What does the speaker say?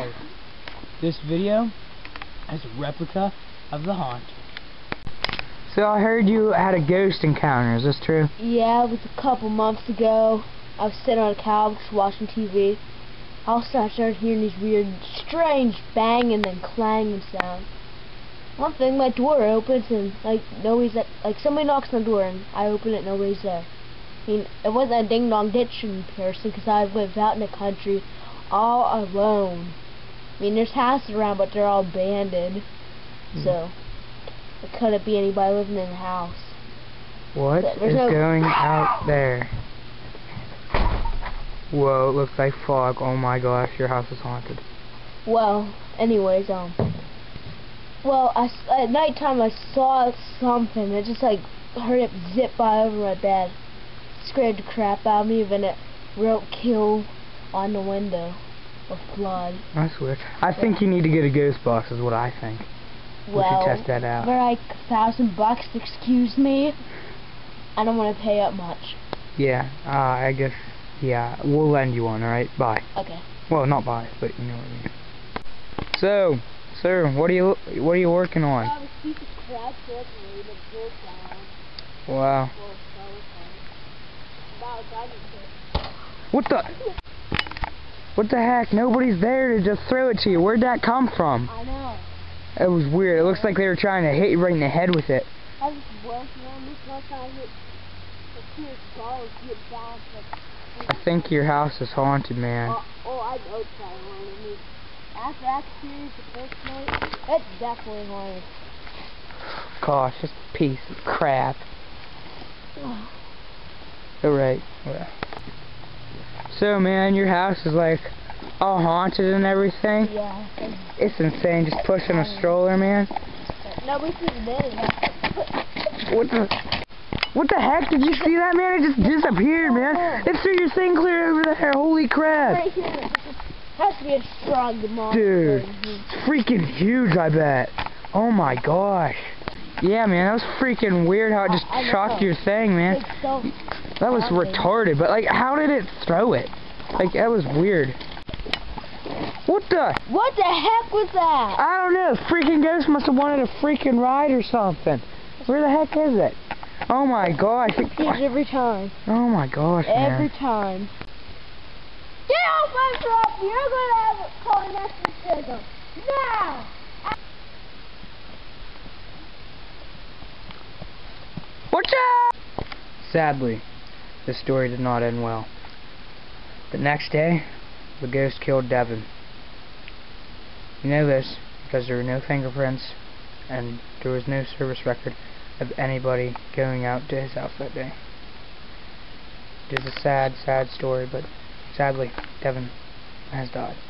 Hey, this video is a replica of the haunt. So I heard you had a ghost encounter. Is this true? Yeah, it was a couple months ago. I was sitting on a couch watching TV. All of a sudden, I started hearing these weird, strange banging and clanging sounds. One thing, my door opens and like nobody's at, like somebody knocks on the door and I open it, nobody's there. I mean, it wasn't a ding dong ditch comparison because I live out in the country all alone. I mean, there's houses around, but they're all abandoned. Mm. So, it couldn't be anybody living in the house. What is no- going out there? Whoa, it looks like fog. Oh my gosh, your house is haunted. Well, anyways, um, well, I, at nighttime I saw something. It just like heard it zip by over my bed. Scared the crap out of me. Then it wrote "kill" on the window or flood. That's weird. I think you need to get a ghost box is what I think. We Well, should test that out. for like a thousand bucks, excuse me. I don't want to pay up much. Yeah, uh, I guess, yeah, we'll lend you one, alright? Bye. Okay. Well, not bye, but you know what I mean. So, sir, what are you, what are you working on? a piece of crap that made a full sound. Wow. What the? What the heck? Nobody's there to just throw it to you. Where'd that come from? I know. It was weird. It looks like they were trying to hit you right in the head with it. I was working on this one time. Hit the two skulls get down. I think your house is haunted, man. Oh, oh, I know it's haunted. After that series, the first night, it's definitely haunted. Gosh, just piece of crap. Alright. Well. So, man, your house is like all haunted and everything. Yeah. It's insane. Just pushing a stroller, man. Nobody's. What the? What the heck? Did you see that, man? It just disappeared, man. It threw your thing clear over there. Holy crap. Right here. Has to be a strong Dude. monster. It's freaking huge, I bet. Oh my gosh. Yeah, man, that was freaking weird how it just I- I shocked your thing, man. That was retarded, but like, how did it throw it? Like, that was weird. What the? What the heck was that? I don't know. Freaking ghost must have wanted a freaking ride or something. Where the heck is it? Oh my gosh. It- every time. oh my gosh, Every man. time. Get off my property! You're gonna have a call an exorcism. Now! What's up? Sadly, this story did not end well. The next day, the ghost killed Devin. You know this because there were no fingerprints and there was no service record of anybody going out to his house that day. It is a sad, sad story, but sadly, Devin has died.